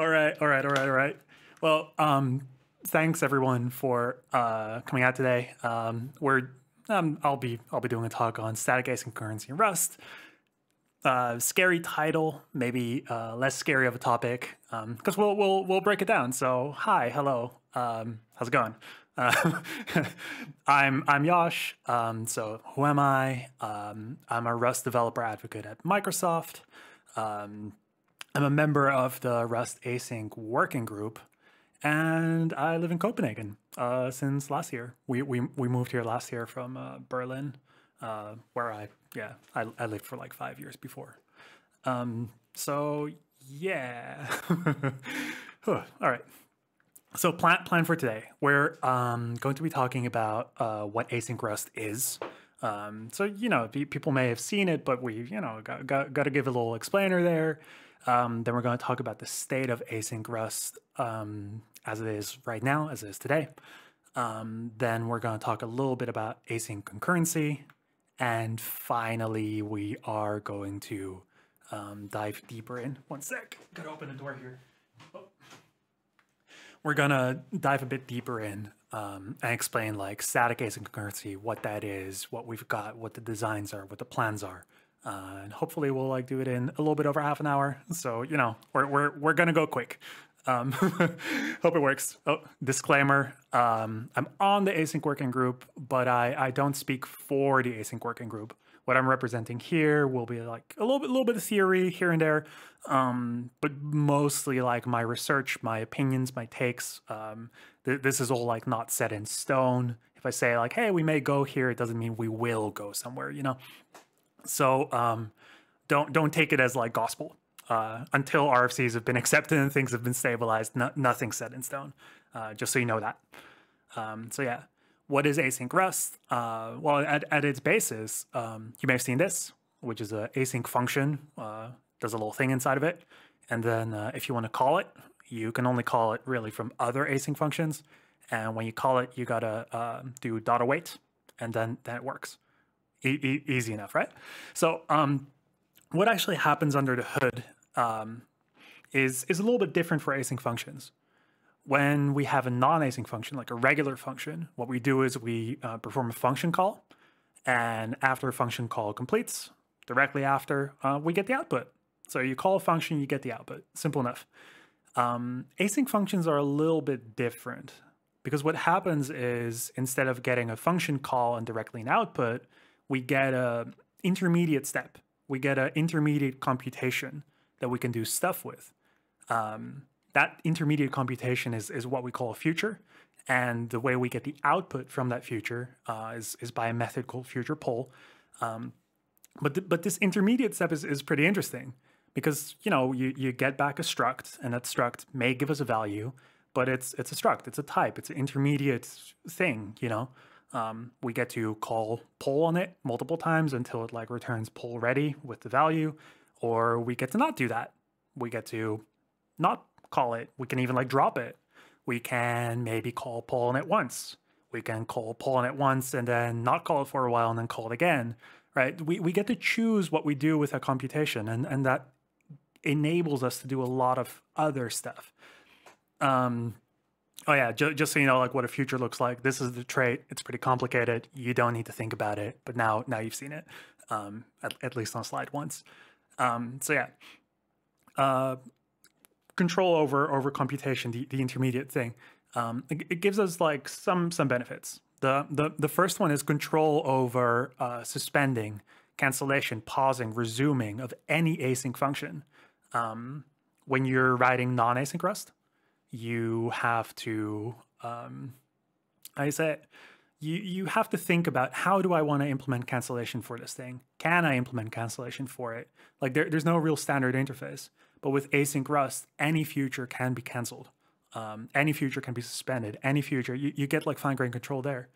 All right, all right, all right, all right. Well, um, thanks everyone for uh, coming out today. Um, we're um, I'll be I'll be doing a talk on static async concurrency in Rust. Uh, scary title, maybe uh, less scary of a topic, because um, we'll we'll we'll break it down. So, hi, hello, um, how's it going? Uh, I'm I'm Yosh. Um, so, who am I? Um, I'm a Rust developer advocate at Microsoft. Um, I'm a member of the Rust Async working group, and I live in Copenhagen uh, since last year. We, we we moved here last year from uh, Berlin, uh, where I yeah I, I lived for like five years before. Um, so yeah, all right. So plan plan for today. We're um, going to be talking about uh, what async Rust is. Um, so you know people may have seen it, but we you know got, got, got to give a little explainer there. Um, then we're going to talk about the state of async Rust um, as it is right now, as it is today. Um, then we're going to talk a little bit about async concurrency. And finally, we are going to um, dive deeper in. One sec, gotta open the door here. Oh. We're gonna dive a bit deeper in um, and explain like static async concurrency, what that is, what we've got, what the designs are, what the plans are. Uh, and hopefully we'll like do it in a little bit over half an hour. So, you know, we're, we're, we're going to go quick. Um, hope it works. Oh, disclaimer. Um, I'm on the async working group, but I, I don't speak for the async working group. What I'm representing here will be like a little bit, little bit of theory here and there, um, but mostly like my research, my opinions, my takes. Um, th this is all like not set in stone. If I say like, hey, we may go here, it doesn't mean we will go somewhere, you know? So um, don't don't take it as like gospel uh, until RFCs have been accepted and things have been stabilized. No, nothing's set in stone. Uh, just so you know that. Um, so yeah, what is async Rust? Uh, well, at, at its basis, um, you may have seen this, which is a async function. Uh, there's a little thing inside of it, and then uh, if you want to call it, you can only call it really from other async functions. And when you call it, you gotta uh, do dot await, and then then it works e easy enough, right? So um, what actually happens under the hood um, is, is a little bit different for async functions. When we have a non-async function, like a regular function, what we do is we uh, perform a function call, and after a function call completes, directly after, uh, we get the output. So you call a function, you get the output. Simple enough. Um, async functions are a little bit different because what happens is instead of getting a function call and directly an output, we get a intermediate step. We get an intermediate computation that we can do stuff with. Um, that intermediate computation is, is what we call a future. And the way we get the output from that future uh, is, is by a method called future poll. Um, but, th but this intermediate step is, is pretty interesting because, you know, you, you get back a struct and that struct may give us a value, but it's, it's a struct, it's a type, it's an intermediate thing, you know? Um, we get to call poll on it multiple times until it like returns poll ready with the value, or we get to not do that. We get to not call it. We can even like drop it. We can maybe call poll on it once. We can call poll on it once and then not call it for a while and then call it again, right? We, we get to choose what we do with a computation and, and that enables us to do a lot of other stuff. Um, Oh yeah, just, just so you know, like what a future looks like. This is the trait. It's pretty complicated. You don't need to think about it, but now now you've seen it, um, at, at least on slide once. Um, so yeah, uh, control over over computation, the, the intermediate thing. Um, it, it, gives us like some some benefits. The the the first one is control over uh, suspending, cancellation, pausing, resuming of any async function. Um, when you're writing non-async Rust, you have to, um, I said, you, you have to think about how do I want to implement cancellation for this thing? Can I implement cancellation for it? Like there, there's no real standard interface, but with async Rust, any future can be canceled. Um, any future can be suspended. Any future, you, you get like fine grained control there.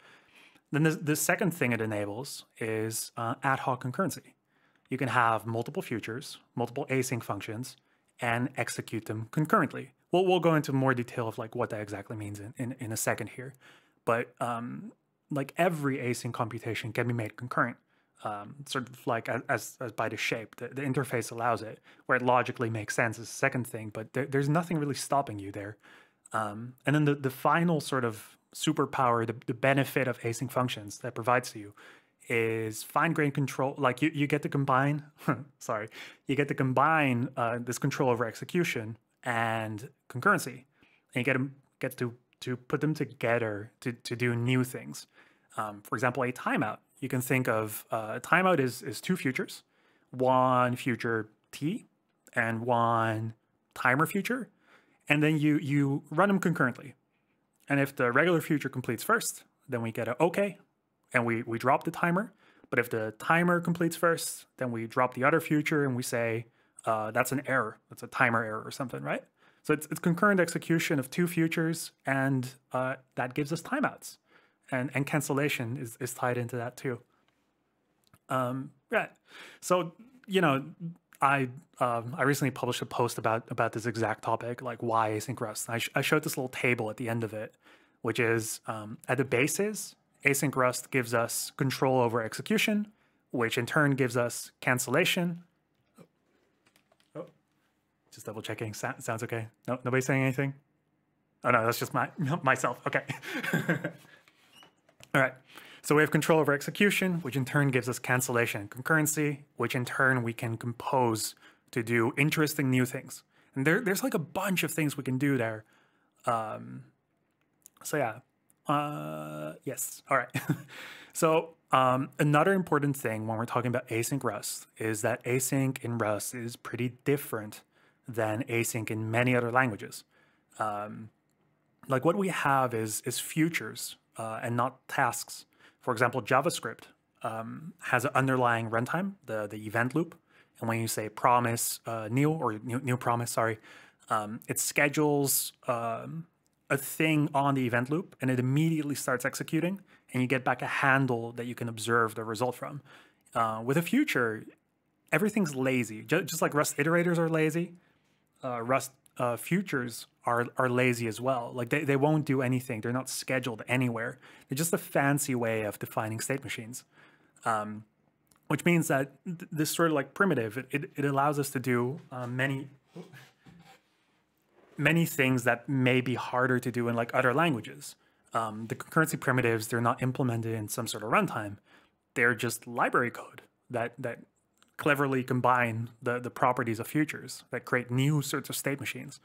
Then the, the second thing it enables is uh, ad hoc concurrency. You can have multiple futures, multiple async functions, and execute them concurrently we'll we'll go into more detail of like what that exactly means in in, in a second here, but um, like every async computation can be made concurrent. um, sort of like as, as by the shape. The, the, interface allows it, where it logically makes sense is the second thing, but there, there's nothing really stopping you there. Um, and then the, the final sort of superpower, the, the benefit of async functions that provides to you is fine grained control. Like you, you get to combine, sorry, you get to combine uh, this control over execution and concurrency, and you get to get to to put them together to to do new things. Um, for example, a timeout. You can think of uh, timeout is is two futures, one future t and one timer future, and then you you run them concurrently. And if the regular future completes first, then we get a OK, and we, we drop the timer. But if the timer completes first, then we drop the other future and we say, uh, that's an error. That's a timer error or something, right? So it's, it's concurrent execution of two futures, and uh, that gives us timeouts. And, and cancellation is, is tied into that too. Um, right. So, you know, I um, I recently published a post about about this exact topic, like why async Rust. I, sh I showed this little table at the end of it, which is um, at the bases, async Rust gives us control over execution, which in turn gives us cancellation. Just double checking. sounds okay. No, nobody saying anything. Oh no, that's just my myself. Okay. All right. So we have control over execution, which in turn gives us cancellation and concurrency, which in turn we can compose to do interesting new things. And there, there's like a bunch of things we can do there. Um, so yeah, uh, yes. All right. so um, another important thing when we're talking about async Rust is that async in Rust is pretty different than async in many other languages. Um, like what we have is is futures uh, and not tasks. For example, JavaScript um, has an underlying runtime, the, the event loop. And when you say promise uh, new or new, new promise, sorry, um, it schedules um, a thing on the event loop and it immediately starts executing and you get back a handle that you can observe the result from. Uh, with a future, everything's lazy. Just, just like Rust iterators are lazy, uh, Rust uh, futures are are lazy as well. Like they, they won't do anything. They're not scheduled anywhere. They're just a fancy way of defining state machines. Um, which means that th this sort of like primitive, it, it, it allows us to do uh, many many things that may be harder to do in like other languages. Um, the concurrency primitives, they're not implemented in some sort of runtime. They're just library code that that cleverly combine the, the properties of futures that create new sorts of state machines.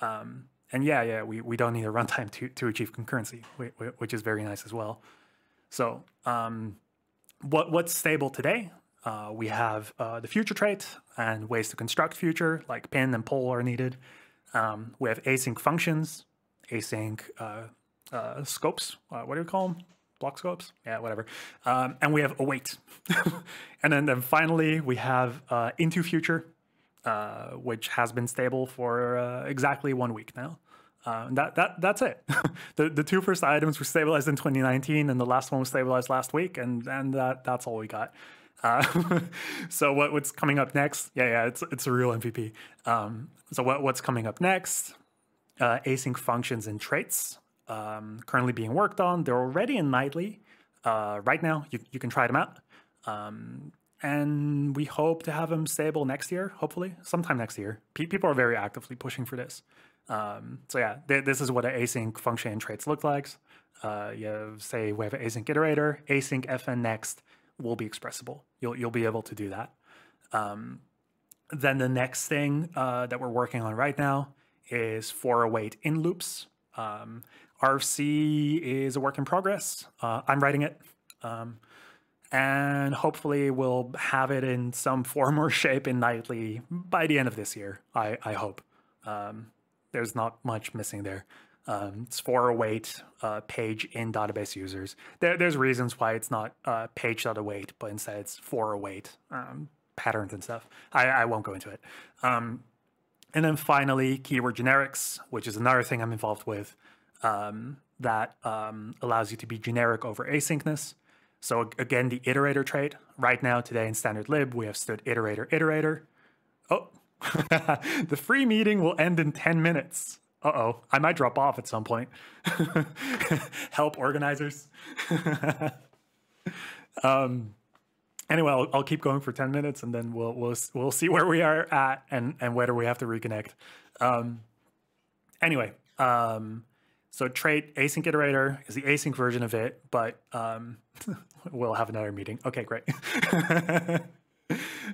Um, and yeah, yeah, we, we don't need a runtime to, to achieve concurrency, which is very nice as well. So um, what what's stable today? Uh, we have uh, the future trait and ways to construct future, like pin and poll are needed. Um, we have async functions, async uh, uh scopes. Uh, what do we call them? Block scopes? Yeah, whatever. Um, and we have await. and then, then finally, we have uh, into future, uh, which has been stable for uh, exactly one week now. Uh, that that that's it. the the two first items were stabilized in 2019, and the last one was stabilized last week, and and that that's all we got. Uh, so what what's coming up next? Yeah, yeah, it's it's a real MVP. Um, so what what's coming up next? Uh, async functions and traits um, currently being worked on. They're already in Nightly uh, right now. You, you can try them out. Um, and we hope to have them stable next year, hopefully, sometime next year. P people are very actively pushing for this. Um, so yeah, th this is what an async function and traits look like. Uh, you say we have an async iterator, async fn next will be expressible. You'll you'll be able to do that. Um, then the next thing uh, that we're working on right now is for await in loops. Um, RFC is a work in progress. Uh, I'm writing it. Um, and hopefully we'll have it in some form or shape in Nightly by the end of this year, I, I hope. Um, there's not much missing there. Um, it's for await uh, page in database users. There, there's reasons why it's not uh, page.await, but instead it's for await um, patterns and stuff. I, I won't go into it. Um, and then finally, keyword generics, which is another thing I'm involved with um, that um, allows you to be generic over asyncness. So again, the iterator trait. Right now, today in standard lib, we have stood iterator, iterator. Oh, the free meeting will end in 10 minutes. Uh-oh, I might drop off at some point. Help organizers. um, anyway, I'll, I'll, keep going for 10 minutes and then we'll, we'll, we'll see where we are at and, and whether we have to reconnect. Um, anyway, um, so trait async iterator is the async version of it, but um, we'll have another meeting. Okay, great.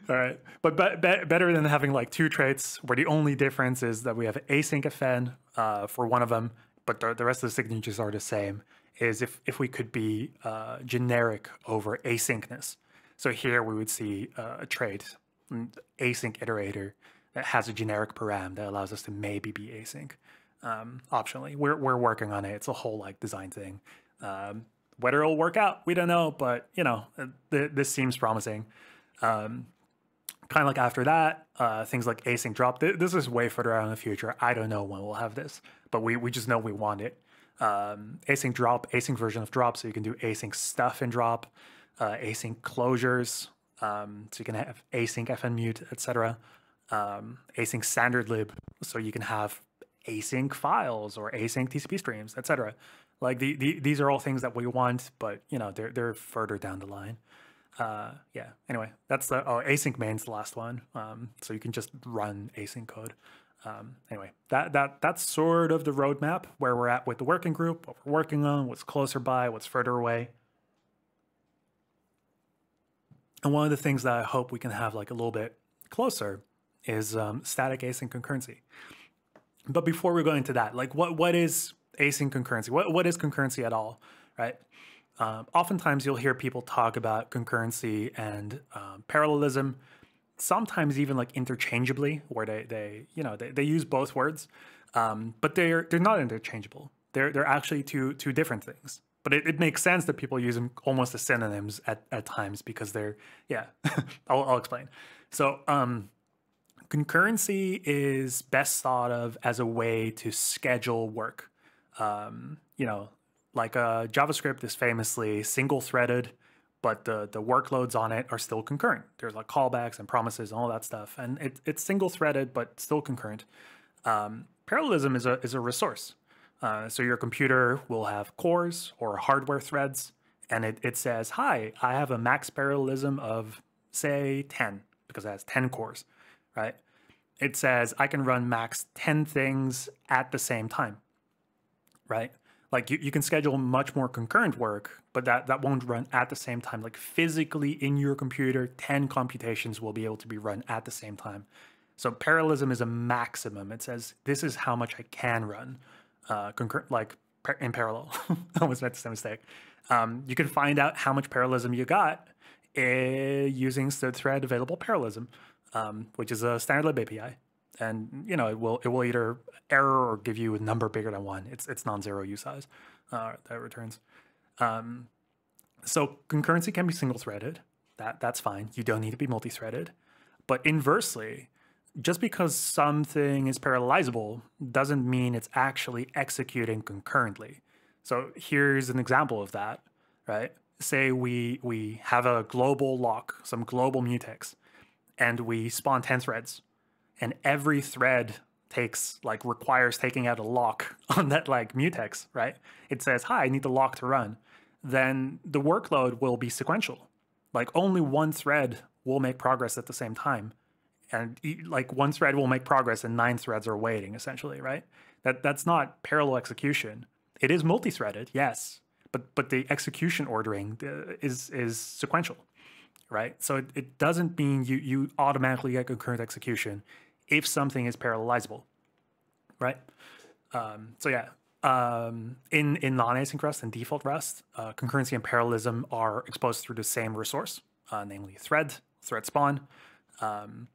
All right, but be be better than having like two traits where the only difference is that we have async fn uh, for one of them, but the, the rest of the signatures are the same. Is if if we could be uh, generic over asyncness. So here we would see uh, a trait, async iterator, that has a generic param that allows us to maybe be async um, optionally. We're, we're working on it. It's a whole like design thing. Um, whether it'll work out, we don't know, but you know, uh, th this seems promising. Um, kind of like after that, uh, things like async drop. Th this is way further out in the future. I don't know when we'll have this, but we, we just know we want it. Um, async drop, async version of drop, so you can do async stuff in drop, uh, async closures, um, so you can have async FnMut, etc. Um, async standard lib, so you can have async files or async TCP streams, etc. Like the, the, these are all things that we want, but you know they're they're further down the line. Uh, yeah. Anyway, that's the oh async main's the last one. Um, so you can just run async code. Um, anyway, that that that's sort of the roadmap where we're at with the working group, what we're working on, what's closer by, what's further away. And one of the things that I hope we can have like a little bit closer is um, static async concurrency. But before we go into that, like what what is async concurrency? What what is concurrency at all, right? Um, oftentimes you'll hear people talk about concurrency and um, parallelism, sometimes even like interchangeably, where they they you know they, they use both words, um, but they're they're not interchangeable. They're they're actually two two different things. But it, it makes sense that people use them almost as synonyms at, at times because they're yeah. I'll, I'll explain. So um, concurrency is best thought of as a way to schedule work. Um, you know, like uh, JavaScript is famously single threaded, but the, the workloads on it are still concurrent. There's like callbacks and promises and all that stuff. And it, it's single threaded, but still concurrent. Um, parallelism is a, is a resource. Uh, so your computer will have cores or hardware threads, and it, it says, hi, I have a max parallelism of, say, 10, because it has 10 cores right? It says I can run max 10 things at the same time, right? Like you, you can schedule much more concurrent work, but that, that won't run at the same time. Like physically in your computer, 10 computations will be able to be run at the same time. So parallelism is a maximum. It says this is how much I can run uh, concurrent, like in parallel. I almost made the same mistake. Um, you can find out how much parallelism you got uh, using stood thread available parallelism um, which is a standard lib API. And you know it will it will either error or give you a number bigger than one. It's it's non-zero usize uh, that returns. Um, so concurrency can be single-threaded. That that's fine. You don't need to be multi-threaded. But inversely, just because something is parallelizable doesn't mean it's actually executing concurrently. So here's an example of that, right? Say we we have a global lock, some global mutex, and we spawn 10 threads. And every thread takes like requires taking out a lock on that like mutex right? It says hi i need the lock to run. Then the workload will be sequential. Like only one thread will make progress at the same time. And like one thread will make progress and nine threads are waiting essentially right? That that's not parallel execution. It is multi-threaded yes but but the execution ordering uh, is is sequential right? So it, it doesn't mean you, you automatically get concurrent execution if something is parallelizable, right? Um, so yeah, um, in, in non-async Rust and default Rust, uh, concurrency and parallelism are exposed through the same resource, uh, namely thread, thread spawn. Um,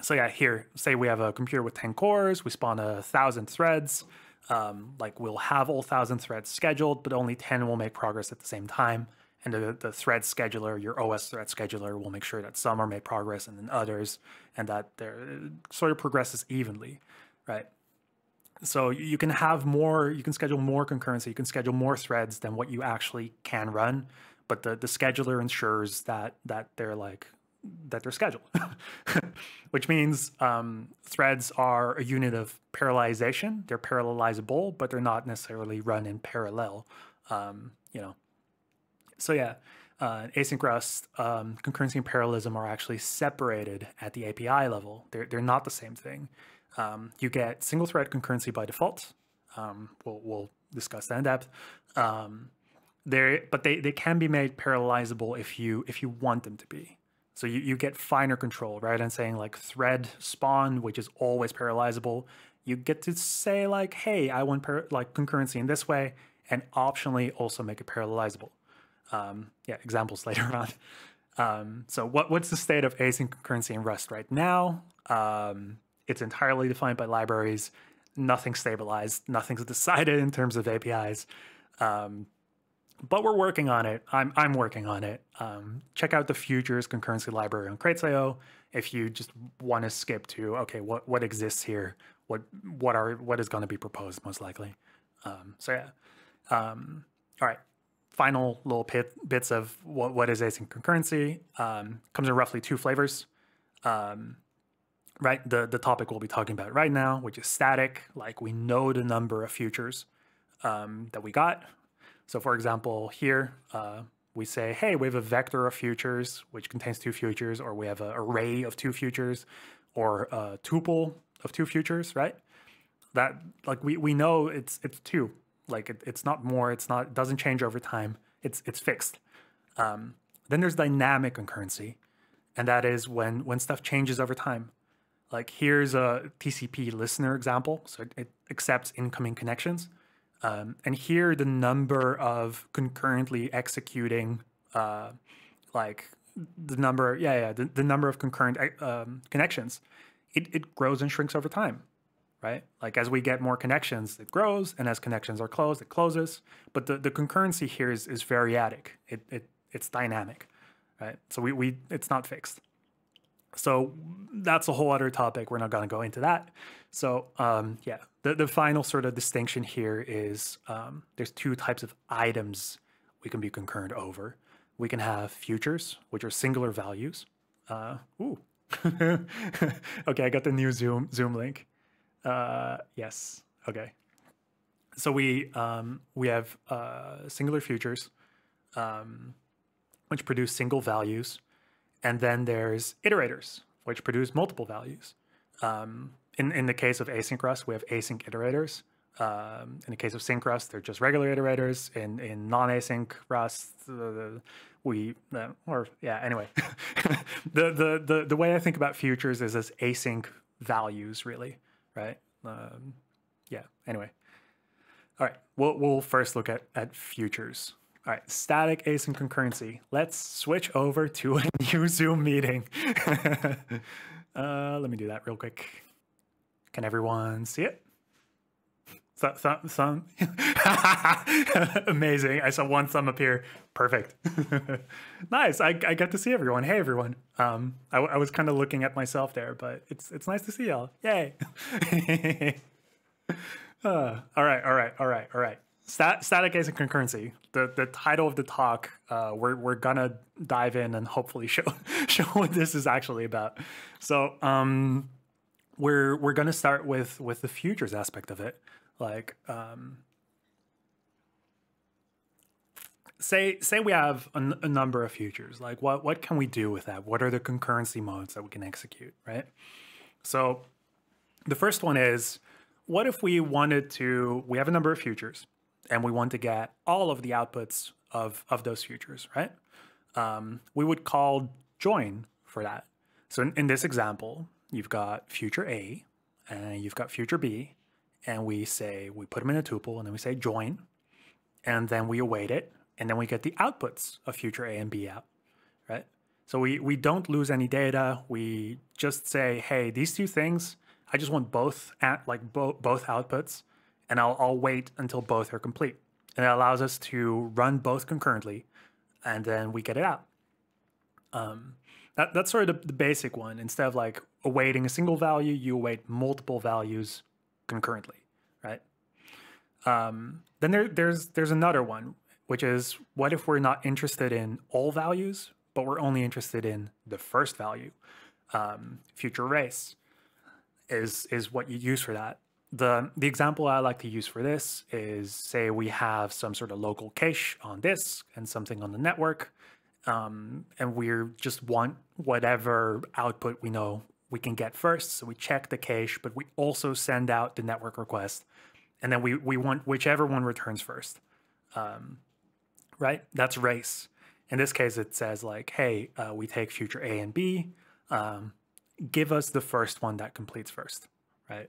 so yeah, here, say we have a computer with 10 cores, we spawn a thousand threads, um, like we'll have all thousand threads scheduled, but only 10 will make progress at the same time and the, the thread scheduler, your OS thread scheduler, will make sure that some are made progress and then others, and that they're sort of progresses evenly, right? So you can have more, you can schedule more concurrency, you can schedule more threads than what you actually can run, but the, the scheduler ensures that that they're like that they're scheduled, which means um, threads are a unit of parallelization. They're parallelizable, but they're not necessarily run in parallel. Um, you know, so yeah, uh, async Rust, um, concurrency and parallelism are actually separated at the API level. They're, they're not the same thing. Um, you get single thread concurrency by default. Um, we'll, we'll, discuss that in depth. Um, but they, they can be made parallelizable if you if you want them to be. So you, you get finer control rather than saying like thread spawn, which is always parallelizable. You get to say like, hey, I want like concurrency in this way, and optionally also make it parallelizable. Um, yeah, examples later on. Um, so what, what's the state of async concurrency in Rust right now? Um, it's entirely defined by libraries. Nothing's stabilized. Nothing's decided in terms of APIs. Um, but we're working on it. I'm, I'm working on it. Um, check out the futures concurrency library on Crates.io if you just want to skip to, okay, what, what exists here? What, what are, what is going to be proposed most likely? Um, so yeah. All right final little pit, bits of what, what is async concurrency. Um, comes in roughly two flavors. Um, right, the, the topic we'll be talking about right now, which is static, like we know the number of futures um, that we got. So for example, here uh, we say, hey, we have a vector of futures, which contains two futures, or we have an array of two futures, or a tuple of two futures, right? That like we, we know it's it's two, like it, it's not more. It's not. It doesn't change over time. It's it's fixed. Um, then there's dynamic concurrency, and that is when when stuff changes over time. Like here's a TCP listener example. So it, it accepts incoming connections. Um, and here the number of concurrently executing, uh, like the number, yeah, yeah, the, the number of concurrent um, connections, it, it grows and shrinks over time right? Like as we get more connections, it grows, and as connections are closed, it closes. But the, the concurrency here is, is variadic. It, it it's dynamic, right? So we, we it's not fixed. So that's a whole other topic. We're not going to go into that. So um, yeah, the, the final sort of distinction here is um, there's two types of items we can be concurrent over. We can have futures, which are singular values. Uh, ooh, okay, I got the new Zoom Zoom link. Uh, yes. Okay. So we um, we have uh, singular futures, um, which produce single values, and then there's iterators, which produce multiple values. Um, in in the case of async Rust, we have async iterators. Um, in the case of sync Rust, they're just regular iterators. In in non-async Rust, we uh, or yeah. Anyway, the, the the the way I think about futures is as async values, really right? Um, yeah. Anyway, all right. We'll we'll first look at at futures. All right, static async concurrency. Let's switch over to a new Zoom meeting. uh, let me do that real quick. Can everyone see it? Thumb, thumb. Amazing. I saw one thumb appear. Perfect. nice. I, I get to see everyone. Hey, everyone. Um, I, I was kind of looking at myself there, but it's it's nice to see y'all. Yay. uh, all right. All right. All right. All right. Stat, static async concurrency. The the title of the talk. Uh, we're we're gonna dive in and hopefully show show what this is actually about. So um, we're we're gonna start with with the futures aspect of it like um, say say we have a, number of futures. Like what what can we do with that? What are the concurrency modes that we can execute right? So the first one is what if we wanted to we have a number of futures and we want to get all of the outputs of of those futures right? Um, we would call join for that. So in, in this example you've got future a and you've got future b and we say, we put them in a tuple and then we say join, and then we await it, and then we get the outputs of future A and B out, right? So we, we don't lose any data. We just say, hey, these two things, I just want both at like bo- both outputs, and I'll, I'll wait until both are complete. And it allows us to run both concurrently, and then we get it out. Um, that, that's sort of the, the basic one. Instead of like awaiting a single value, you await multiple values concurrently, right? Um, then there, there's there's another one, which is what if we're not interested in all values, but we're only interested in the first value? Um, future race is is what you use for that. The the example I like to use for this is say we have some sort of local cache on disk and something on the network, um, and we just want whatever output we know we can get first. So we check the cache, but we also send out the network request, and then we we want whichever one returns first. Um, right? That's race. In this case, it says like, hey, uh, we take future A and B. Um, give us the first one that completes first, right?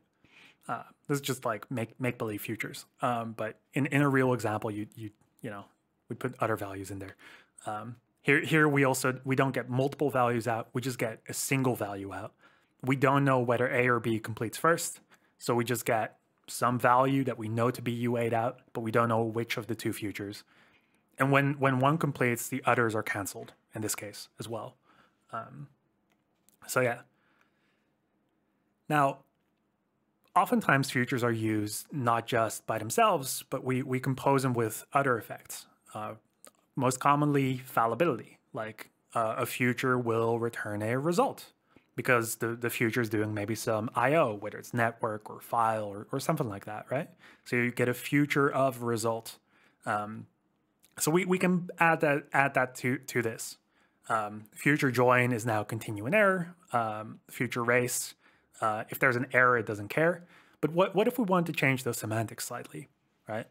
Uh, this is just like make make believe futures. Um, but in, in a real example, you you you know we put other values in there. Um, here here we also we don't get multiple values out. We just get a single value out. We don't know whether A or B completes first, so we just get some value that we know to be U8 out, but we don't know which of the two futures. And when when one completes, the others are canceled in this case as well. Um, so yeah. Now, oftentimes futures are used not just by themselves, but we, we compose them with other effects. Uh, most commonly, fallibility, like uh, a future will return a result because the, the future is doing maybe some IO, whether it's network or file or, or something like that, right? So you get a future of result. Um, so we, we can add that add that to, to this. Um, future join is now continuing error. Um, future race uh, if there's an error, it doesn't care. But what, what if we want to change those semantics slightly, right?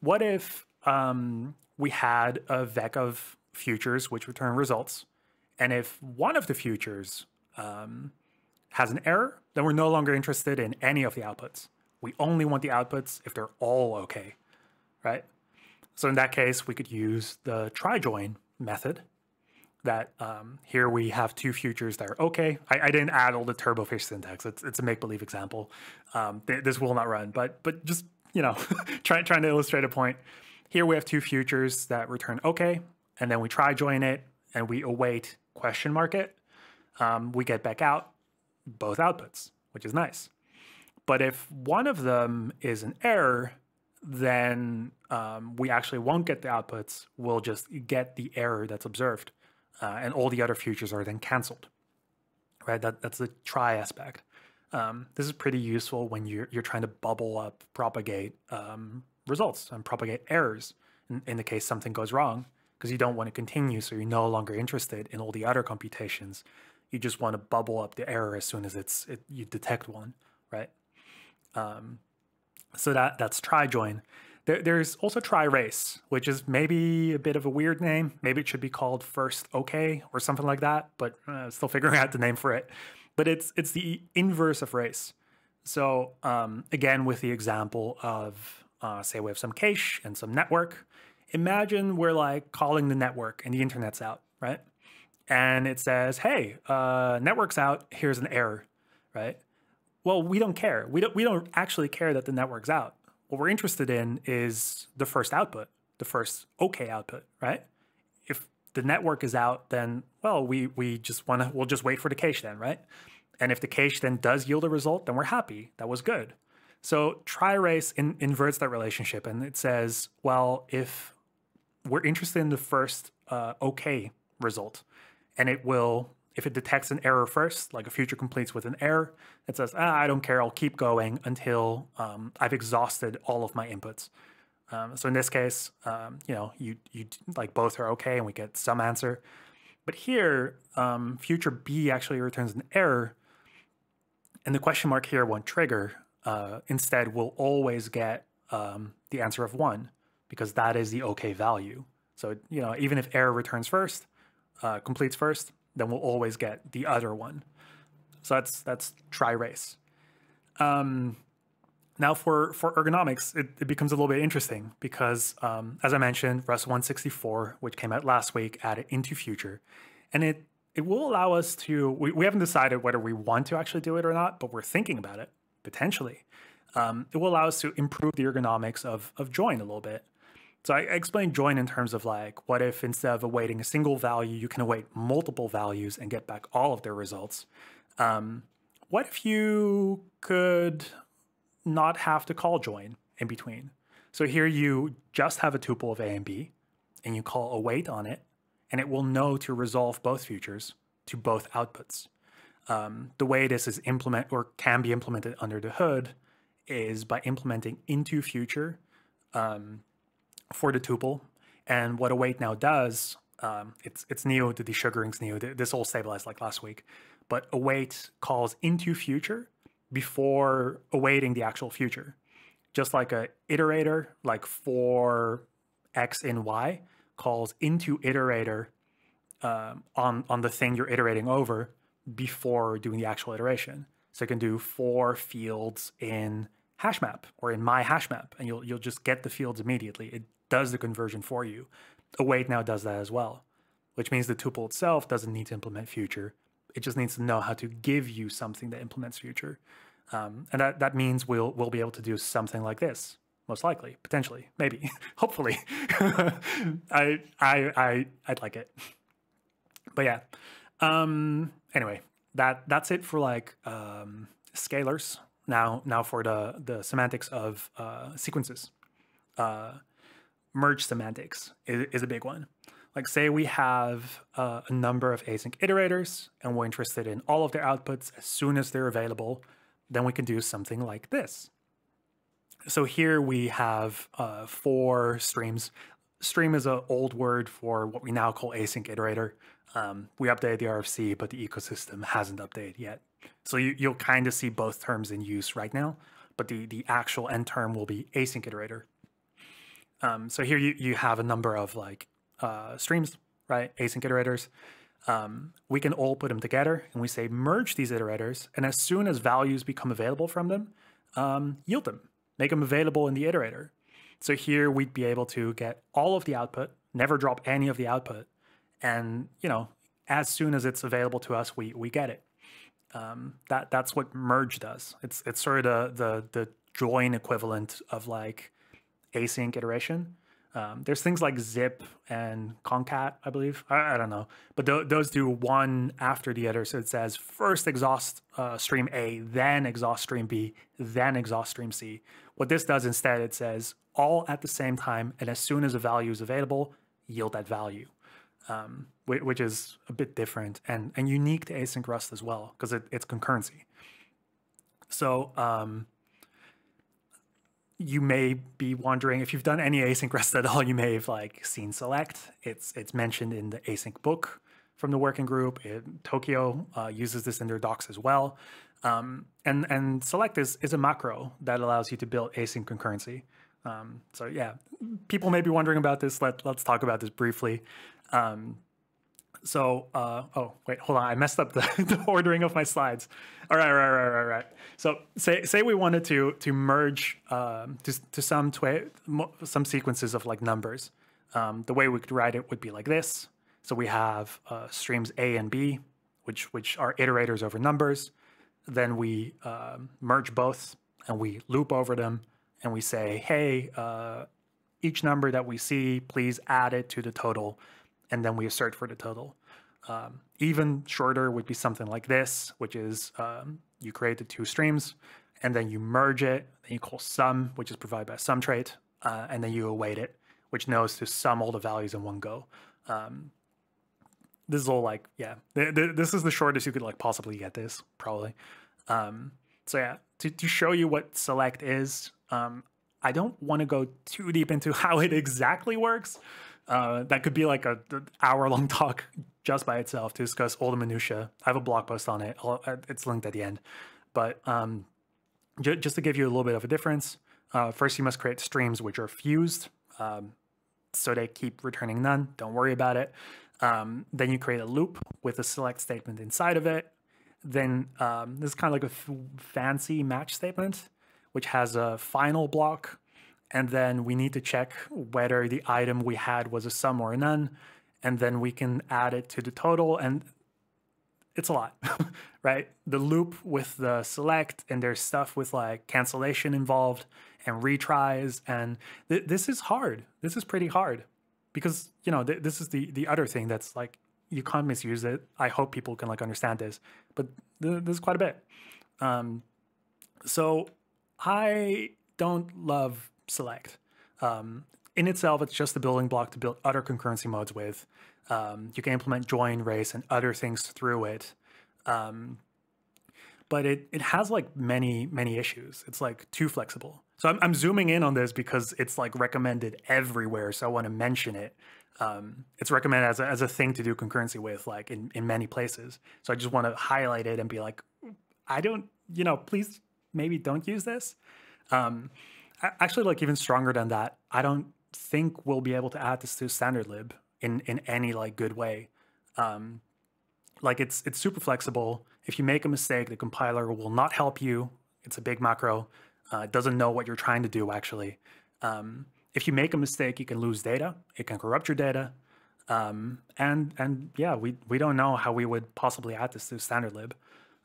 What if um, we had a vec of futures which return results, and if one of the futures um, has an error, then we're no longer interested in any of the outputs. We only want the outputs if they're all okay, right? So in that case, we could use the try join method that um, here we have two futures that are okay. I, I, didn't add all the turbofish syntax. It's, it's a make-believe example. Um, th this will not run, but but just, you know, try, trying to illustrate a point. Here we have two futures that return okay, and then we try join it, and we await question mark it. Um, we get back out both outputs, which is nice. But if one of them is an error, then um, we actually won't get the outputs. We'll just get the error that's observed uh, and all the other futures are then canceled. Right, that, that's the try aspect. Um, this is pretty useful when you're, you're trying to bubble up, propagate um, results and propagate errors in, in the case something goes wrong, because you don't want to continue, so you're no longer interested in all the other computations. You just want to bubble up the error as soon as it's it, you detect one, right? Um, so that that's try join. There, there's also try race, which is maybe a bit of a weird name. Maybe it should be called first okay or something like that, but uh, still figuring out the name for it. But it's it's the inverse of race. So um, again, with the example of uh, say we have some cache and some network. Imagine we're like calling the network and the internet's out, right? And it says, "Hey, uh, network's out. Here's an error," right? Well, we don't care. We don't we don't actually care that the network's out what we're interested in is the first output, the first okay output, right? If the network is out, then well, we we just want to we'll just wait for the cache then, right? And if the cache then does yield a result, then we're happy. That was good. So try race in, inverts that relationship, and it says, well, if we're interested in the first uh, okay result, and it will if it detects an error first, like a future completes with an error, it says, ah, I don't care, I'll keep going until um, I've exhausted all of my inputs. Um, so in this case, um, you know, you, you like both are okay and we get some answer. But here, um, future B actually returns an error and the question mark here won't trigger. Uh, instead, we'll always get um, the answer of one because that is the okay value. So, you know, even if error returns first, uh, completes first, then we'll always get the other one. So that's that's try race. Um, now for, for ergonomics, it, it, becomes a little bit interesting because, um, as I mentioned, Rust 164, which came out last week, added into future. And it, it will allow us to, we, we haven't decided whether we want to actually do it or not, but we're thinking about it, potentially. Um, it will allow us to improve the ergonomics of, of join a little bit. So I explained join in terms of like, what if instead of awaiting a single value, you can await multiple values and get back all of their results? Um, what if you could not have to call join in between? So here you just have a tuple of A and B, and you call await on it, and it will know to resolve both futures to both outputs. Um, the way this is implement or can be implemented under the hood is by implementing into future um, for the tuple. And what await now does Um, it's it's new. The desugaring's new. This all stabilized like last week, but await calls into future before awaiting the actual future. Just like a iterator, like for x in y, calls into iterator um, on on the thing you're iterating over before doing the actual iteration. So you can do for fields in hash map or in my hash map, and you'll you'll just get the fields immediately. It does the conversion for you. Await now does that as well, which means the tuple itself doesn't need to implement future. It just needs to know how to give you something that implements future. Um, and that, that means we'll we'll be able to do something like this, most likely, potentially, maybe, hopefully. I I I I'd like it. But yeah. Um, anyway, that that's it for like um, scalars. Now now for the the semantics of uh, sequences. Uh, merge semantics is, is a big one. Like say we have uh, a number of async iterators and we're interested in all of their outputs as soon as they're available, then we can do something like this. So here we have uh, four streams. Stream is an old word for what we now call async iterator. Um, we updated the RFC, but the ecosystem hasn't updated yet. So you, will kind of see both terms in use right now, but the, the actual end term will be async iterator. Um, so here you, you have a number of like uh, streams, right? Async iterators. Um, we can all put them together and we say merge these iterators. And as soon as values become available from them, um, yield them, make them available in the iterator. So here we'd be able to get all of the output, never drop any of the output. And, you know, as soon as it's available to us, we, we get it. Um, that that's what merge does. It's it's sort of the the the join equivalent of like async iteration. Um, there's things like zip and concat, I believe. I, I don't know, but th- those do one after the other. So it says first exhaust uh, stream A, then exhaust stream B, then exhaust stream C. What this does instead, it says all at the same time, and as soon as a value is available, yield that value, um, which is a bit different and and unique to async Rust as well because it, it's concurrency. So um, you may be wondering if you've done any async Rust at all, you may have like seen select. It's it's mentioned in the async book from the working group. It, Tokio uh, uses this in their docs as well. Um, and and select is is a macro that allows you to build async concurrency. Um, so yeah, people may be wondering about this. Let let's talk about this briefly. Um, so, uh, oh, wait, hold on. I messed up the, the ordering of my slides. All right, all right, all right, all right. So say, say we wanted to, to merge um, to, to some, some sequences of like numbers. Um, the way we could write it would be like this. So we have uh, streams A and B, which, which are iterators over numbers. Then we uh, merge both and we loop over them and we say, hey, uh, each number that we see, please add it to the total and then we assert for the total. Um, even shorter would be something like this, which is um, you create the two streams and then you merge it, then you call sum, which is provided by sum trait, uh, and then you await it, which knows to sum all the values in one go. Um, this is all like, yeah, th- th- this is the shortest you could like possibly get this, probably. Um, so yeah, to, to show you what select is, um, I don't want to go too deep into how it exactly works. Uh, that could be like a, hour long talk just by itself to discuss all the minutia. I have a blog post on it. Uh, it's linked at the end. But um, j- just to give you a little bit of a difference, uh, first you must create streams which are fused, um, so they keep returning none. Don't worry about it. Um, then you create a loop with a select statement inside of it. Then um, this is kind of like a f- fancy match statement, which has a final block and then we need to check whether the item we had was a some or a none, and then we can add it to the total, and it's a lot, right? The loop with the select, and there's stuff with like cancellation involved and retries, and th- this is hard. This is pretty hard because you know th- this is the the other thing that's like you can't misuse it. I hope people can like understand this, but th- this is quite a bit. Um, so I don't love select. Um, in itself, it's just the building block to build other concurrency modes with. Um, you can implement join, race, and other things through it. Um, but it, it has like many, many issues. It's like too flexible. So I'm, I'm zooming in on this because it's like recommended everywhere. So I want to mention it. um, it's recommended as a, as a thing to do concurrency with, like in, in many places. So I just want to highlight it and be like, I don't, you know, please maybe don't use this. Um, actually, like even stronger than that, I don't think we'll be able to add this to standard lib in in any like good way. Um, like it's it's super flexible. If you make a mistake, the compiler will not help you. It's a big macro. Uh, it doesn't know what you're trying to do actually. Um, if you make a mistake, you can lose data. It can corrupt your data. Um, and and yeah, we we don't know how we would possibly add this to standard lib.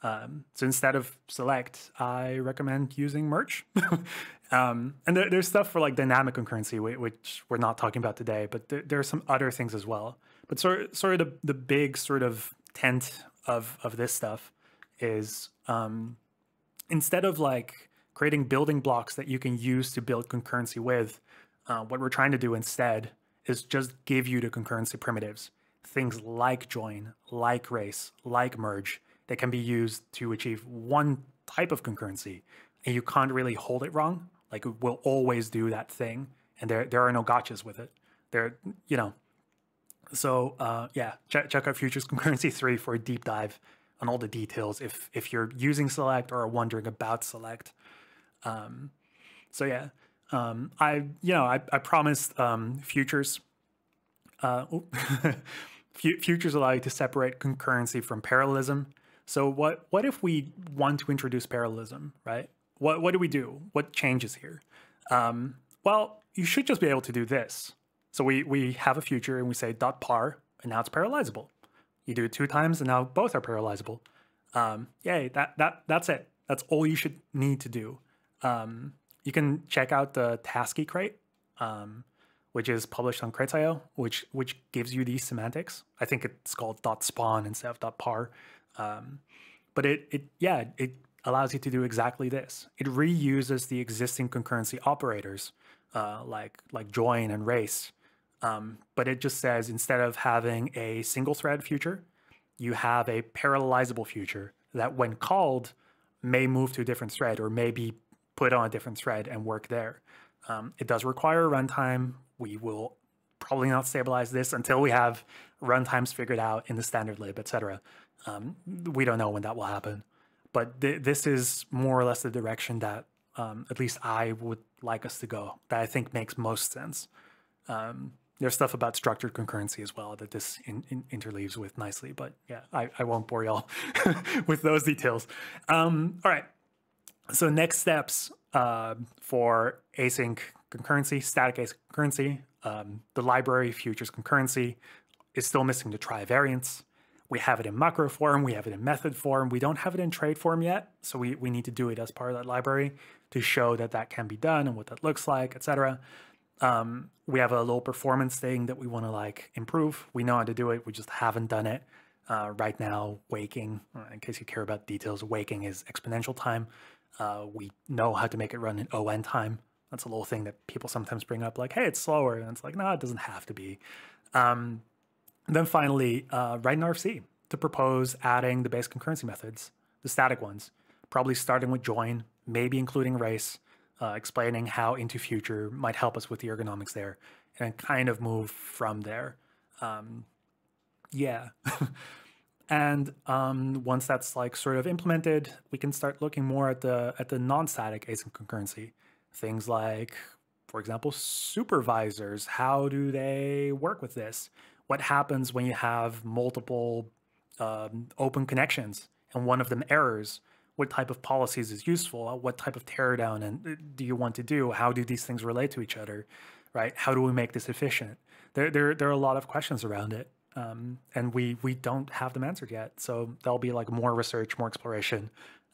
Um, so instead of select, I recommend using merge. um, and there, there's stuff for like dynamic concurrency, which we're not talking about today, but there, there are some other things as well. But sort, sort of the, the big sort of tent of, of this stuff is um, instead of like creating building blocks that you can use to build concurrency with, uh, what we're trying to do instead is just give you the concurrency primitives. Things like join, like race, like merge, that can be used to achieve one type of concurrency and you can't really hold it wrong. Like will always do that thing and there, there are no gotchas with it. There, you know, so uh, yeah, check, check out Futures Concurrency 3 for a deep dive on all the details if, if you're using Select or are wondering about Select. Um, so yeah, um, I, you know, I, I promised um, Futures, uh, Futures allow you to separate concurrency from parallelism. So what what if we want to introduce parallelism, right? What what do we do? What changes here? Um, well, you should just be able to do this. So we we have a future and we say dot par, and now it's parallelizable. You do it two times, and now both are parallelizable. Um, yay! That that that's it. That's all you should need to do. Um, you can check out the Tasky crate, um, which is published on Crates.io, which which gives you these semantics. I think it's called dot spawn instead of dot par. Um, but it, it, yeah, it allows you to do exactly this. It reuses the existing concurrency operators uh, like, like join and race. Um, but it just says instead of having a single thread future, you have a parallelizable future that when called may move to a different thread or may be put on a different thread and work there. Um, it does require a runtime. We will probably not stabilize this until we have runtimes figured out in the standard lib, etc. Um, we don't know when that will happen, but th- this is more or less the direction that um, at least I would like us to go. That I think makes most sense. Um, there's stuff about structured concurrency as well that this in, in, interleaves with nicely, but yeah, I, I won't bore y'all with those details. Um, all right, so next steps uh, for async concurrency, static async concurrency, um, the library futures concurrency is still missing the trivariants. We have it in macro form, we have it in method form. We don't have it in trait form yet, so we, we need to do it as part of that library to show that that can be done and what that looks like, etc. Um, we have a low performance thing that we want to like improve. We know how to do it, we just haven't done it. Uh, right now, waking, in case you care about details, waking is exponential time. Uh, we know how to make it run in ON time. That's a little thing that people sometimes bring up, like, hey, it's slower. And it's like, no, it doesn't have to be. Um, then finally, uh, write an RFC to propose adding the base concurrency methods, the static ones, probably starting with join, maybe including race, uh, explaining how into future might help us with the ergonomics there, and kind of move from there. Um, yeah. and um, once that's like sort of implemented, we can start looking more at the at the non-static async concurrency. Things like, for example, supervisors. How do they work with this? What happens when you have multiple um, open connections and one of them errors? What type of policies is useful? What type of teardown and uh, do you want to do? How do these things relate to each other right? How do we make this efficient? There, there, there are a lot of questions around it um, and we we don't have them answered yet. So there'll be like more research more exploration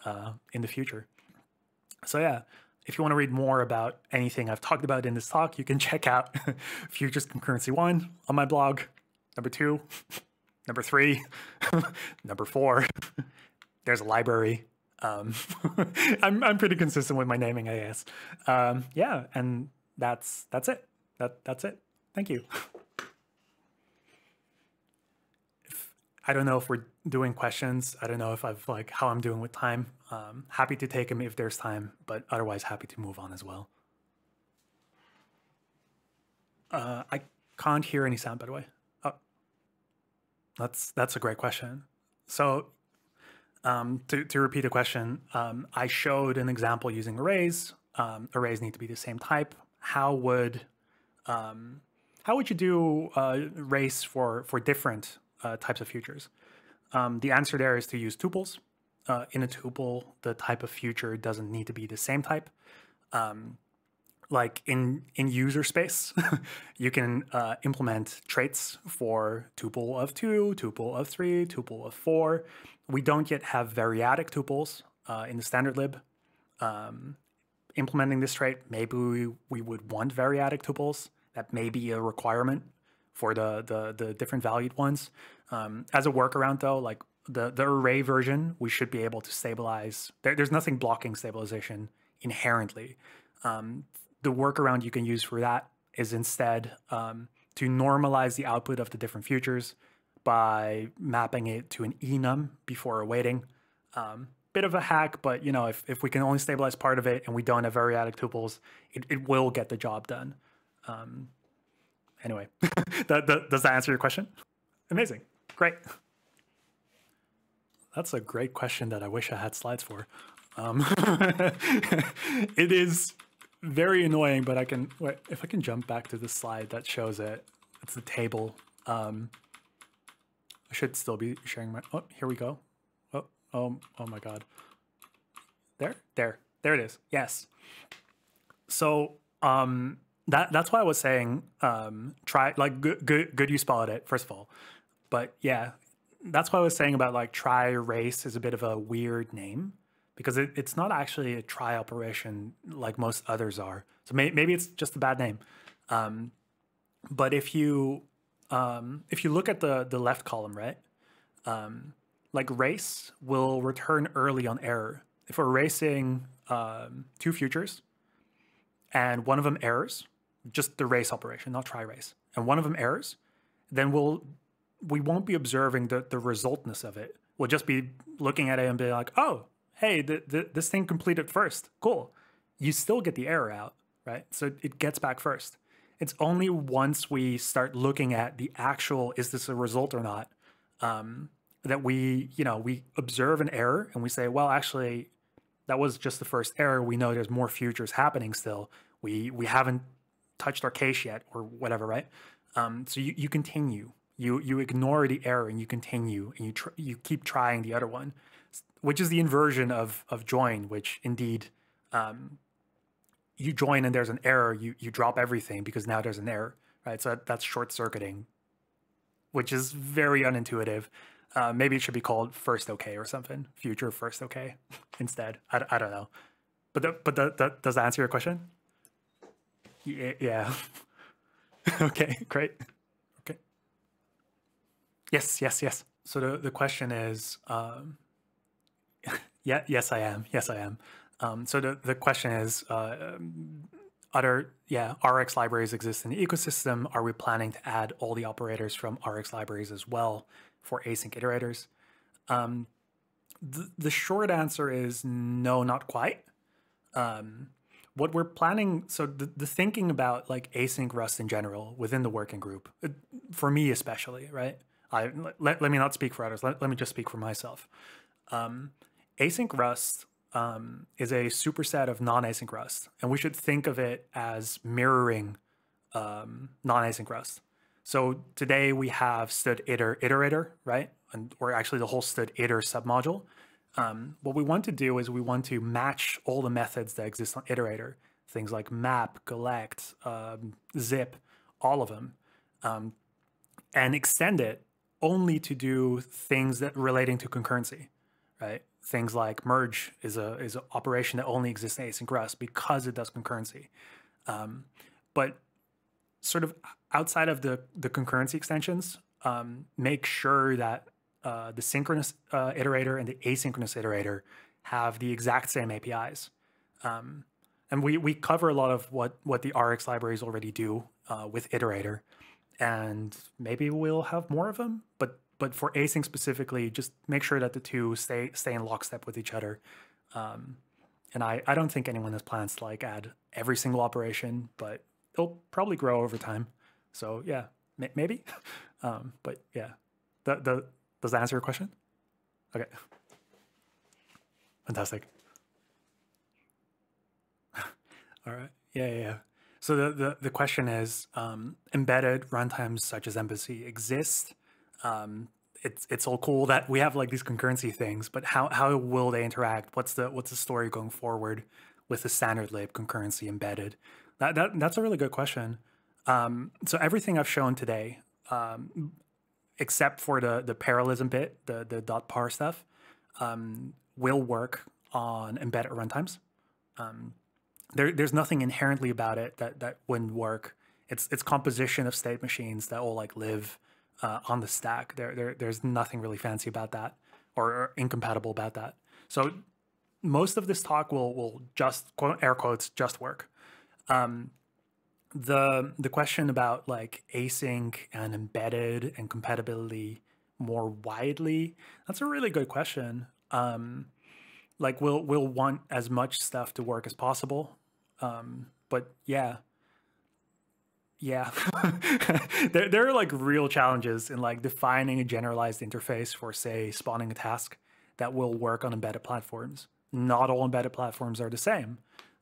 uh, in the future. So yeah if you want to read more about anything I've talked about in this talk, you can check out Futures Concurrency 1 on my blog number two, number three, number four. There's a library. Um, I'm I'm pretty consistent with my naming, I guess. Um, yeah, and that's that's it. That that's it. Thank you. If, I don't know if we're doing questions. I don't know if I've like how I'm doing with time. Um, happy to take them if there's time, but otherwise happy to move on as well. Uh, I can't hear any sound, by the way. That's that's a great question. So, um, to to repeat the question, um, I showed an example using arrays. Um, arrays need to be the same type. How would um, how would you do uh, race for for different uh, types of futures? Um, the answer there is to use tuples. Uh, in a tuple, the type of future doesn't need to be the same type. Um, like in in user space, you can uh, implement traits for tuple of two, tuple of three, tuple of four. We don't yet have variadic tuples uh, in the standard lib. Um, implementing this trait, maybe we, we would want variadic tuples. That may be a requirement for the the, the different valued ones. Um, as a workaround, though, like the the array version, we should be able to stabilize. There, there's nothing blocking stabilization inherently. Um, the workaround you can use for that is instead um, to normalize the output of the different futures by mapping it to an enum before awaiting. Um, bit of a hack, but you know, if, if we can only stabilize part of it and we don't have variadic tuples, it, it will get the job done. Um, anyway, that, that, does that answer your question? Amazing. Great. That's a great question that I wish I had slides for. Um, it is very annoying, but I can wait, if I can jump back to the slide that shows it. It's the table. Um, I should still be sharing my. Oh, here we go. Oh, oh, oh my God. There, there, there it is. Yes. So um, that that's why I was saying um, try like good, good good you spotted it first of all, but yeah, that's why I was saying about like try race is a bit of a weird name because it, it's not actually a try operation like most others are. So may, maybe it's just a bad name. Um, but if you um, if you look at the the left column, right, um, like race will return early on error. If we're racing um, two futures, and one of them errors, just the race operation, not try race, and one of them errors, then we'll we won't be observing the the resultness of it. We'll just be looking at it and be like, oh, hey, the, the, this thing completed first. Cool. You still get the error out, right? So it gets back first. It's only once we start looking at the actual, is this a result or not, um, that we, you know, we observe an error and we say, well, actually, that was just the first error. We know there's more futures happening still. We we haven't touched our case yet or whatever, right? Um, so you, you continue. You you ignore the error and you continue and you tr- you keep trying the other one which is the inversion of of join, which indeed um, you join and there's an error, you you drop everything because now there's an error, right? So that, that's short circuiting, which is very unintuitive. Uh, maybe it should be called first okay or something, future first okay instead. I, I don't know, but the, but the, the, does that answer your question? Yeah. okay. Great. Okay. Yes. Yes. Yes. So the the question is. Um, yeah, yes, I am. Yes, I am. Um, so the, the question is, uh, other, yeah, RX libraries exist in the ecosystem. Are we planning to add all the operators from RX libraries as well for async iterators? Um, the, the short answer is no, not quite. Um, what we're planning, so the, the thinking about like async Rust in general within the working group, for me especially, right? I, let, let me not speak for others. Let, let me just speak for myself. Um, async Rust um, is a superset of non-async Rust, and we should think of it as mirroring um, non-async Rust. So today we have std iter iterator, right? And, or actually the whole std iter submodule. Um, what we want to do is we want to match all the methods that exist on iterator, things like map, collect, um, zip, all of them, um, and extend it only to do things that relating to concurrency, right? Things like merge is a is an operation that only exists in async Rust because it does concurrency. Um, but sort of outside of the the concurrency extensions, um, make sure that uh, the synchronous uh, iterator and the asynchronous iterator have the exact same APIs. Um, and we we cover a lot of what what the RX libraries already do uh, with iterator, and maybe we'll have more of them. But but for async specifically, just make sure that the two stay stay in lockstep with each other. Um, and I, I don't think anyone has plans to like add every single operation, but it'll probably grow over time. So yeah, may- maybe. Um, but yeah, the, the, does that answer your question? Okay. Fantastic. All right. Yeah, yeah, yeah. So the, the, the question is, um, embedded runtimes such as Embassy exist. Um, it's it's all cool that we have like these concurrency things, but how how will they interact? What's the what's the story going forward with the standard lib concurrency embedded? That, that that's a really good question. Um, so everything I've shown today, um, except for the the parallelism bit, the the dot par stuff, um, will work on embedded runtimes. Um, there, there's nothing inherently about it that that wouldn't work. It's it's composition of state machines that all like live uh, on the stack. There, there there's nothing really fancy about that or, or incompatible about that. So most of this talk will will just quote air quotes just work. Um, the the question about like async and embedded and compatibility more widely that's a really good question um, like we'll we'll want as much stuff to work as possible um, but yeah yeah. There, there are like real challenges in like defining a generalized interface for say spawning a task that will work on embedded platforms. Not all embedded platforms are the same.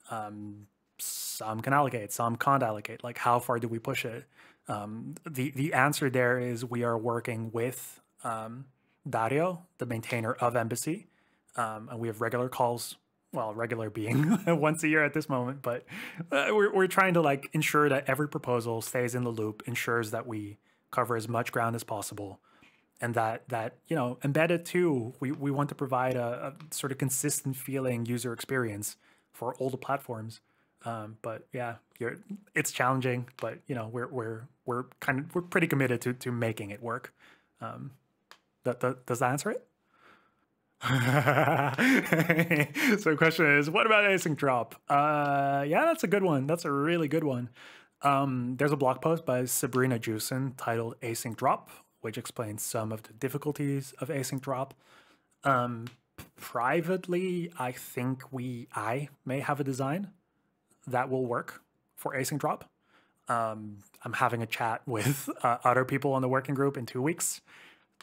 Um, some can allocate some can't allocate. Like how far do we push it? Um, the the answer there is we are working with um, Dario the maintainer of Embassy. Um, and we have regular calls well, regular being once a year at this moment, but uh, we're, we're trying to like ensure that every proposal stays in the loop, ensures that we cover as much ground as possible. And that, that you know, embedded too, we, we want to provide a, a sort of consistent feeling user experience for all the platforms. Um, but yeah, it's challenging, but you know, we're, we're, we're kind of, we're pretty committed to, to making it work. Um, that, that, does that answer it? so the question is, what about async drop? Uh, yeah, that's a good one. That's a really good one. Um, there's a blog post by Sabrina Jewson titled Async Drop, which explains some of the difficulties of async drop. Um, privately, I think we, I may have a design that will work for async drop. Um, I'm having a chat with uh, other people on the working group in two weeks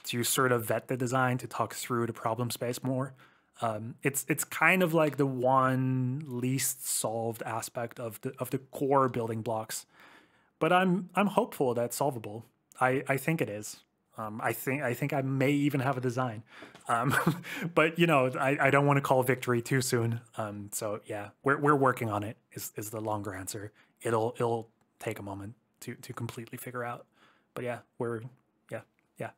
to sort of vet the design to talk through the problem space more. Um, it's it's kind of like the one least solved aspect of the of the core building blocks, but I'm I'm hopeful that's solvable. I I think it is. Um, I think I think I may even have a design, um, but you know I, I don't want to call victory too soon. Um, so yeah, we're we're working on it. Is is the longer answer? It'll it'll take a moment to to completely figure out, but yeah, we're yeah.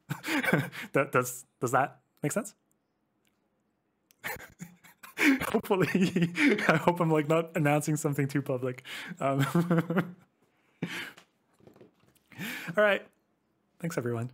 does does that make sense? Hopefully, I hope I'm like not announcing something too public. Um, all right. Thanks, everyone.